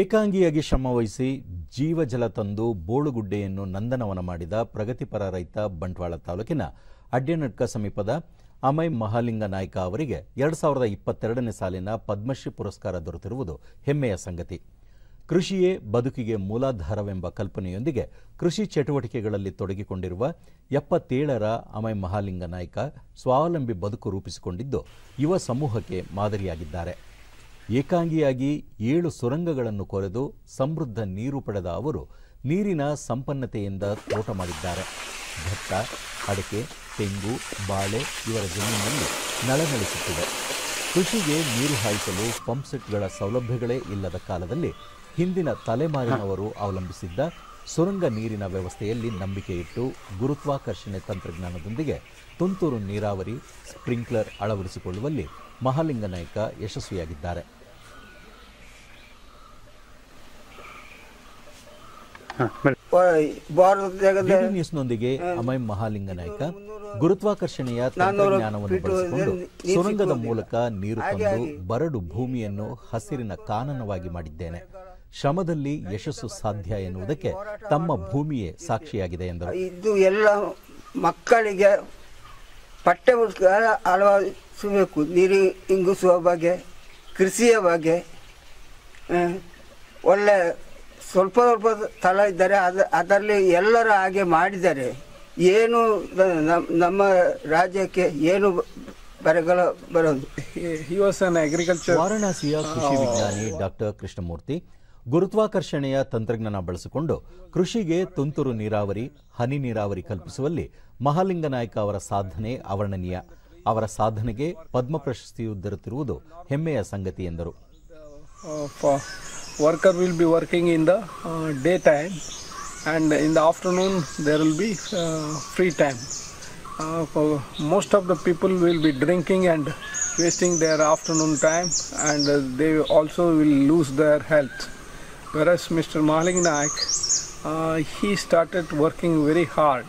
ಏಕಾಂಗಿಯಾಗಿ ಶ್ರಮವಹಿಸಿ ಜೀವಜಲ ತಂದು ಬೋಳುಗುಡ್ಡೆಯನ್ನು ನಂದನವನ ಮಾಡಿದ ಪ್ರಗತಿಪರ ರೈತ ಬಂಟ್ವಾಳ ತಾಲೂಕಿನ ಅಡ್ಯನಡ್ಕ ಸಮೀಪದ ಅಮೈ ಮಹಾಲಿಂಗ ನಾಯ್ಕ ಅವರಿಗೆ ಎರಡು ಸಾವಿರದ ಇಪ್ಪತ್ತೆರಡನೇ ಸಾಲಿನ ಪದ್ಮಶ್ರೀ ಪುರಸ್ಕಾರ ದೊರೆತಿರುವುದು ಹೆಮ್ಮೆಯ ಸಂಗತಿ. ಕೃಷಿಯೇ ಬದುಕಿಗೆ ಮೂಲಾಧಾರವೆಂಬ ಕಲ್ಪನೆಯೊಂದಿಗೆ ಕೃಷಿ ಚಟುವಟಿಕೆಗಳಲ್ಲಿ ತೊಡಗಿಕೊಂಡಿರುವ ಎಪ್ಪತ್ತೇಳರ ಅಮೈ ಮಹಾಲಿಂಗ ನಾಯ್ಕ ಸ್ವಾವಲಂಬಿ ಬದುಕು ರೂಪಿಸಿಕೊಂಡಿದ್ದು ಯುವ ಸಮೂಹಕ್ಕೆ ಮಾದರಿಯಾಗಿದ್ದಾರೆ. ಏಕಾಂಗಿಯಾಗಿ ಏಳು ಸುರಂಗಗಳನ್ನು ಕೊರೆದು ಸಮೃದ್ಧ ನೀರು ಪಡೆದ ಅವರು ನೀರಿನ ಸಂಪನ್ನತೆಯಿಂದ ತೋಟ ಮಾಡಿದ್ದಾರೆ. ಭತ್ತ, ಅಡಿಕೆ, ತೆಂಗು, ಬಾಳೆ ಇವರ ಜಮೀನಿನಲ್ಲಿ ನಳನಳಿಸುತ್ತಿದೆ ಕೃಷಿಗೆ ನೀರು ಹಾಯಿಸಲು ಪಂಪ್ಸೆಟ್ಗಳ ಸೌಲಭ್ಯಗಳೇ ಇಲ್ಲದ ಕಾಲದಲ್ಲಿ ಹಿಂದಿನ ತಲೆಮಾರಿನವರು ಅವಲಂಬಿಸಿದ್ದ ಸುರಂಗ ನೀರಿನ ವ್ಯವಸ್ಥೆಯಲ್ಲಿ ನಂಬಿಕೆ ಇಟ್ಟು ಗುರುತ್ವಾಕರ್ಷಣೆ ತಂತ್ರಜ್ಞಾನದೊಂದಿಗೆ ತುಂತುರು ನೀರಾವರಿ ಸ್ಪ್ರಿಂಕ್ಲರ್ ಅಳವಡಿಸಿಕೊಳ್ಳುವಲ್ಲಿ ಮಹಾಲಿಂಗ ನಾಯ್ಕ ಯಶಸ್ವಿಯಾಗಿದ್ದಾರೆ. ನೊಂದಿಗೆ ಅಮಯ್ ನ್ಯೂಸ್ನೊಂದಿಗೆ ಅಮೈ ಮಹಾಲಿಂಗ ನಾಯ್ಕ ಗುರುತ್ವಾಕರ್ಷಣೆಯ ತಂತ್ರಜ್ಞಾನವನ್ನು ಬಳಸಿಕೊಂಡು ಸುರಂಗದ ಮೂಲಕ ನೀರು ತಂದು ಬರಡು ಭೂಮಿಯನ್ನು ಹಸಿರಿನ ಕಾನನವಾಗಿ ಮಾಡಿದ್ದೇನೆ. ಶ್ರಮದಲ್ಲಿ ಯಶಸ್ಸು ಸಾಧ್ಯ ಎನ್ನುವುದಕ್ಕೆ ತಮ್ಮ ಭೂಮಿಯೇ ಸಾಕ್ಷಿಯಾಗಿದೆ ಎಂದರು. ಇದು ಎಲ್ಲ ಮಕ್ಕಳಿಗೆ ಪಠ್ಯ ಪುಸ್ತಕ ಅಳವಡಿಸಬೇಕು. ನೀರು ಇಂಗಿಸುವ ಬಗ್ಗೆ ಕೃಷಿಯ ಬಗ್ಗೆ ಒಳ್ಳೆ ಸ್ವಲ್ಪ ಸ್ವಲ್ಪ ಸ್ಥಳ ಇದ್ದಾರೆ ಅದ ಅದರಲ್ಲಿ ಎಲ್ಲರೂ ಹಾಗೆ ಮಾಡಿದರೆ ಏನು ನಮ್ಮ ರಾಜ್ಯಕ್ಕೆ ಏನು ಬರಗಾಲ ಬರೋದು? ವಾರಣಾಸಿಯ ಕೃಷಿ ವಿಜ್ಞಾನಿ ಡಾಕ್ಟರ್ ಕೃಷ್ಣಮೂರ್ತಿ ಗುರುತ್ವಾಕರ್ಷಣೆಯ ತಂತ್ರಜ್ಞಾನ ಬಳಸಿಕೊಂಡು ಕೃಷಿಗೆ ತುಂತುರು ನೀರಾವರಿ ಹನಿ ನೀರಾವರಿ ಕಲ್ಪಿಸುವಲ್ಲಿ ಮಹಾಲಿಂಗನಾಯಕ ಅವರ ಸಾಧನೆ ಅವರ್ಣನೀಯ ಅವರ ಸಾಧನೆಗೆ ಪದ್ಮ ಪ್ರಶಸ್ತಿಯು ದೊರೆತಿರುವುದು ಹೆಮ್ಮೆಯ ಸಂಗತಿ ಎಂದರು worker will be will be working in the and in and in the afternoon there will be most free time people will be drinking and wasting their afternoon time and uh, they also will lose their health whereas mr maling naik uh, he started working very hard